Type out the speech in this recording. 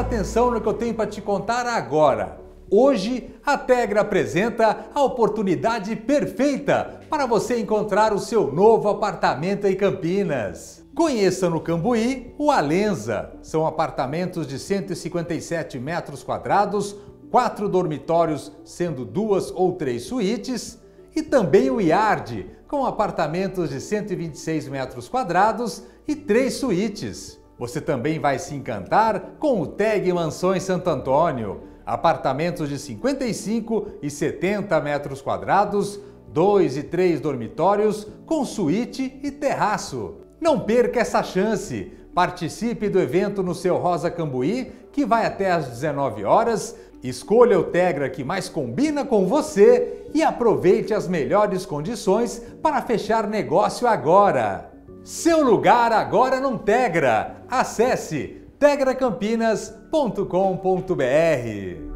atenção no que eu tenho para te contar agora. Hoje, a Tegra apresenta a oportunidade perfeita para você encontrar o seu novo apartamento em Campinas. Conheça no Cambuí o Alenza. São apartamentos de 157 metros quadrados, quatro dormitórios, sendo duas ou três suítes, e também o Yard, com apartamentos de 126 metros quadrados e três suítes. Você também vai se encantar com o Tag Mansões Santo Antônio, apartamentos de 55 e 70 metros quadrados, dois e três dormitórios com suíte e terraço. Não perca essa chance! Participe do evento no seu Rosa Cambuí, que vai até às 19 horas. Escolha o Tegra que mais combina com você e aproveite as melhores condições para fechar negócio agora. Seu lugar agora no Tegra. Acesse tegracampinas.com.br.